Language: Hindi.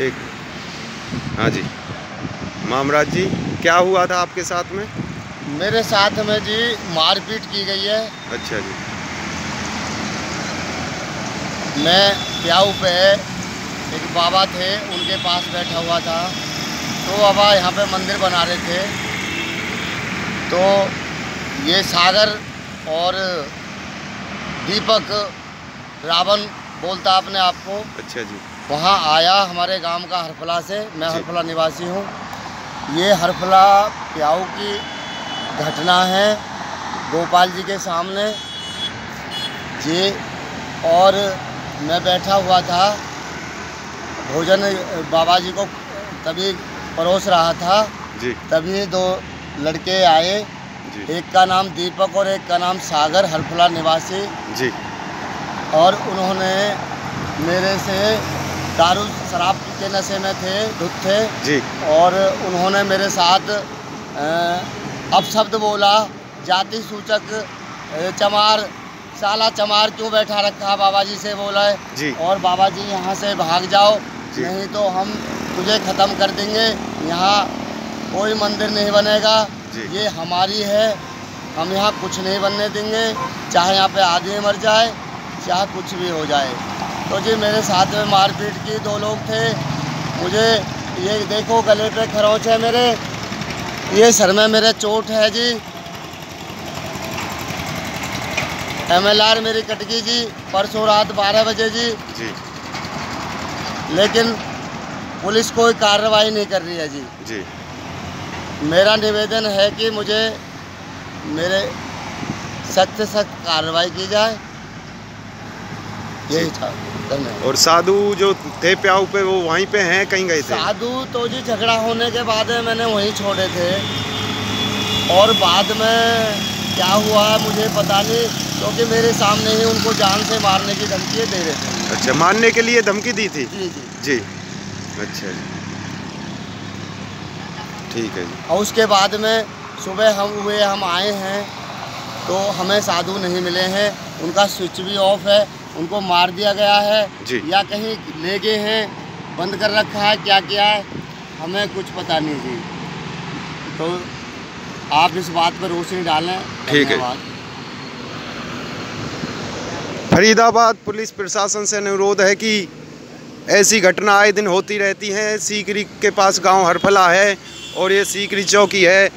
एक हाँ जी। मामराज जी क्या हुआ था आपके साथ में? मेरे साथ में जी मारपीट की गई है। अच्छा जी। मैं प्याऊ पे एक बाबा थे उनके पास बैठा हुआ था। तो बाबा यहाँ पे मंदिर बना रहे थे। तो ये सागर और दीपक रावण बोलता अपने आप को। अच्छा जी। वहाँ आया हमारे गाँव का हरफला से। मैं हरफला निवासी हूँ। ये हरफला प्याऊ की घटना है गोपाल जी के सामने। जी और मैं बैठा हुआ था। भोजन बाबा जी को तभी परोस रहा था। जी। तभी दो लड़के आए। जी। एक का नाम दीपक और एक का नाम सागर हरफला निवासी। जी। और उन्होंने मेरे से दारू शराब के नशे में थे धुत थे। जी। और उन्होंने मेरे साथ अपशब्द बोला जाति सूचक चमार साला चमार क्यों बैठा रखा बाबा जी से बोला है? जी। और बाबा जी यहाँ से भाग जाओ। नहीं तो हम तुझे ख़त्म कर देंगे। यहाँ कोई मंदिर नहीं बनेगा। ये हमारी है हम यहाँ कुछ नहीं बनने देंगे। चाहे यहाँ पे आदमी मर जाए चाहे कुछ भी हो जाए। तो जी मेरे साथ में मारपीट की दो लोग थे। मुझे ये देखो गले पे खरोच है मेरे। ये सर में मेरे चोट है जी। एमएलआर मेरी कटगी जी परसों रात 12 बजे जी। जी। लेकिन पुलिस कोई कार्रवाई नहीं कर रही है जी। जी। मेरा निवेदन है कि मुझे मेरे सख्त से सख्त कार्रवाई की जाए। यही था धन्यवाद। और साधु जो थे प्याऊ पे वो वहीं पे हैं कहीं गए थे? साधु तो जी झगड़ा होने के बाद में मैंने वहीं छोड़े थे। और बाद में क्या हुआ है मुझे पता नहीं क्योंकि मेरे सामने ही उनको जान से मारने की धमकी दे रहे थे। अच्छा मारने के लिए धमकी दी थी? जी जी। जी। अच्छा जी। ठीक है जी। और उसके बाद में सुबह हम हुए हम आए हैं तो हमें साधु नहीं मिले हैं उनका स्विच भी ऑफ़ है उनको मार दिया गया है या कहीं ले गए हैं बंद कर रखा है क्या किया है हमें कुछ पता नहीं जी। तो आप इस बात पर रोशनी डालें ठीक है। फरीदाबाद पुलिस प्रशासन से अनुरोध है कि ऐसी घटना आए दिन होती रहती हैं सीकरी के पास गाँव हरफला है और ये सीकरी चौकी है